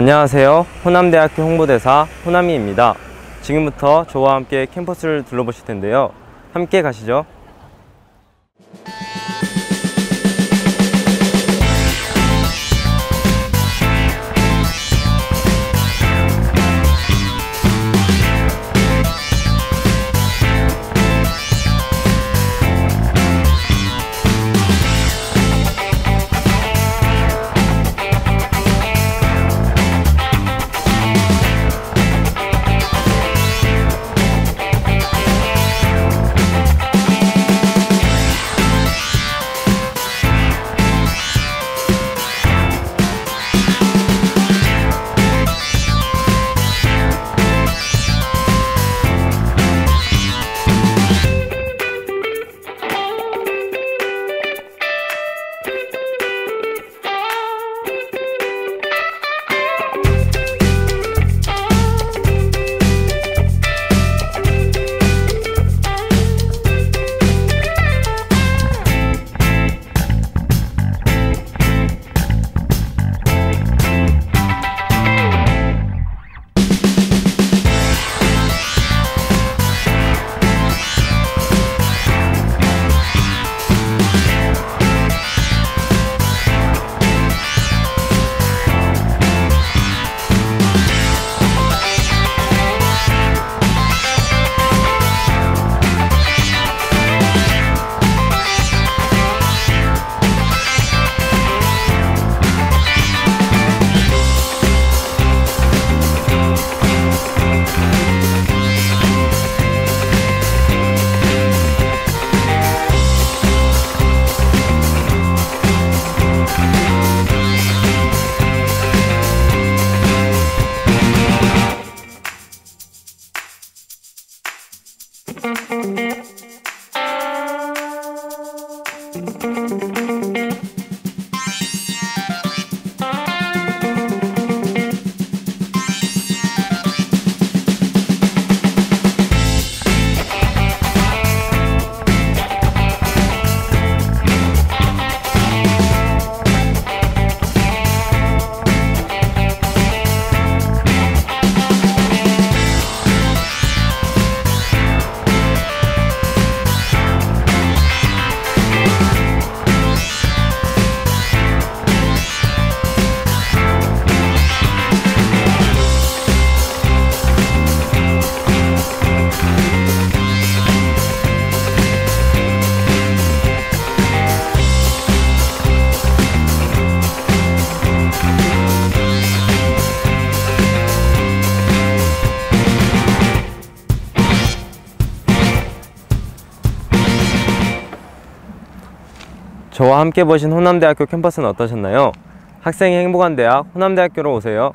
안녕하세요. 호남대학교 홍보대사 호남이입니다. 지금부터 저와 함께 캠퍼스를 둘러보실 텐데요. 함께 가시죠. 저와 함께 보신 호남대학교 캠퍼스는 어떠셨나요? 학생이 행복한 대학 호남대학교로 오세요.